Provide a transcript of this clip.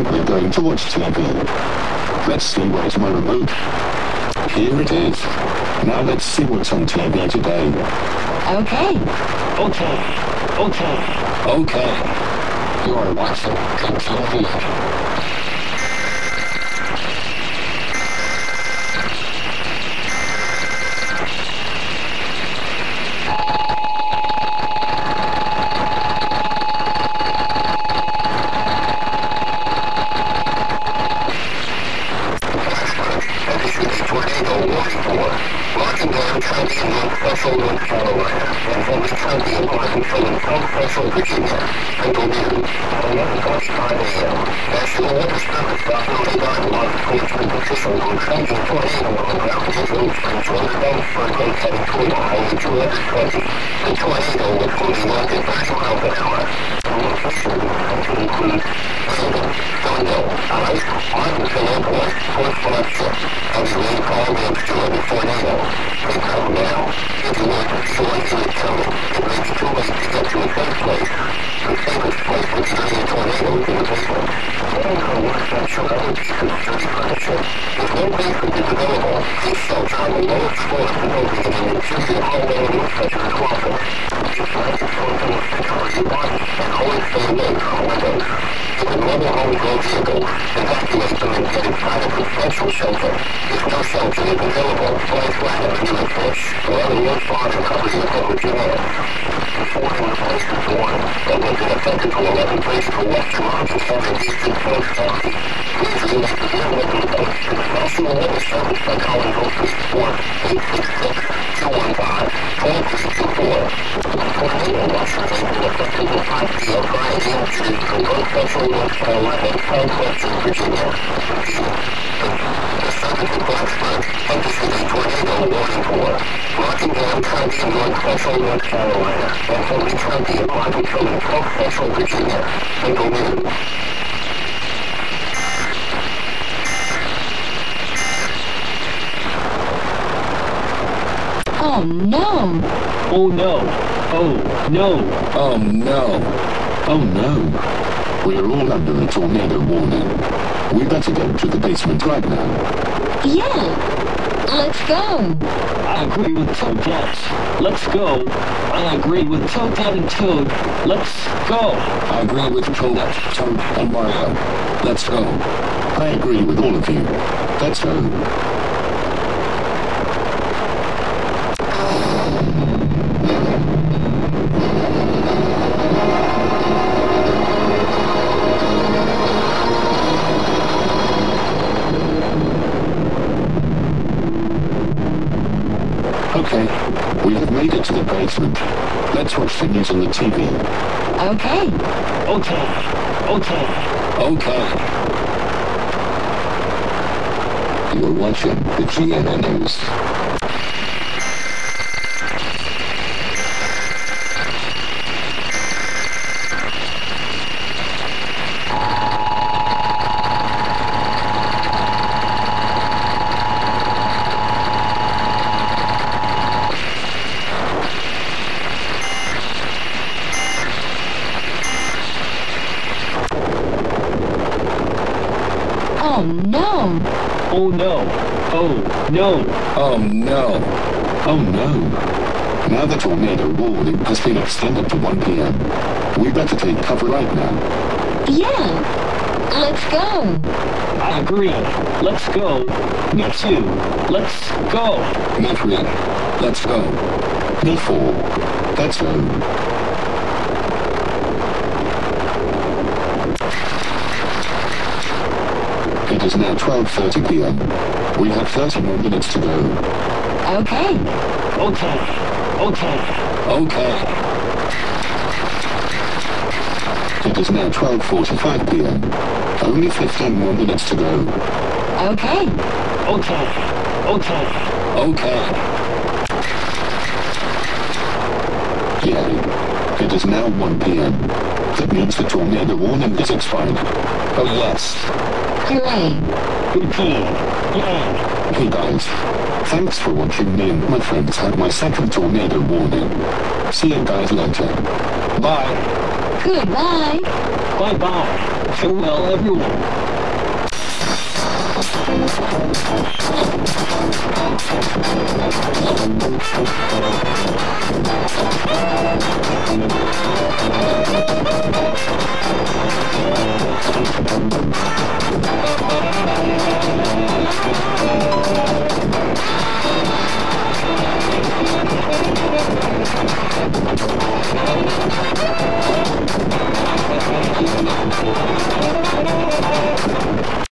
going to watch TV. Let's see where's my remote. Here it is. Now let's see what's on TV today. Okay. Okay. Okay. Okay. You're watching good Central North Carolina, and Henry County in Arkansas and South Central Virginia, Central Noon, at 11.45 a.m. National Weather Service got by law enforcement officials on trending tornado on ground control from Georgia Bellsburg heading toward Highway 220. The tornado was moving like at 30 miles an hour. Location to include Brandon, Thornhill, Alice, Martinsville Airport, Fort Flagship, and the rainfall next to the tornado. No basement is available, shelter on the lowest floor of the building in an interior hallway or such as a closet. Just like the source of secure your body and always stay away from windows. If a mobile home grow vehicle, evacuate them and get inside a substantial shelter. If no shelter is available, lie flat under a bush or other no farther covered in public area. Fourteen places to one, that was in effect until 11 places for Western Arkansas and Eastern Coast County. Please relate to your local post to the National Service by calling Ocean 1-866-215-2324. Tornado watch remains in effect until 5 p.m. Friday afternoon for both Central North Carolina and Southwestern Virginia. The second is a tornado Rockingham County North Central North Carolina, and Henry County in Arkansas and South Central Virginia, single noon. Oh no! Oh no! Oh no! Oh no! Oh no! We're all under a tornado warning. We better go to the basement right now. Yeah! Let's go! I agree with Toadette. Let's go. I agree with Toadette and Toad. Let's go. I agree with Toadette, Toad, and Mario. Let's go. I agree with all of you. Let's go. Made it to the basement. Let's watch the news on the TV. Okay. Okay. Okay. Okay. You're watching the GNN News. Oh no. Oh no. Oh no. Oh no. Now the tornado warning has been extended to 1 p.m. We better take cover right now. Yeah. Let's go. I agree. Let's go. Me too. Let's go. Me three. Let's go. Me four. Let's go. It is now 12.30 p.m. We have 30 more minutes to go. Okay. Okay. Okay. Okay. It is now 12.45 p.m. Only 15 more minutes to go. Okay. Okay. Okay. Okay. Yay. It is now 1 p.m. That means the tornado warning is expired. Oh yes. Hey guys. Thanks for watching me and my friends had my second tornado warning. See you guys later. Bye. Goodbye. Bye-bye. Farewell everyone. なるほどなるほどなるほど。